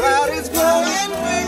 cloud is blowing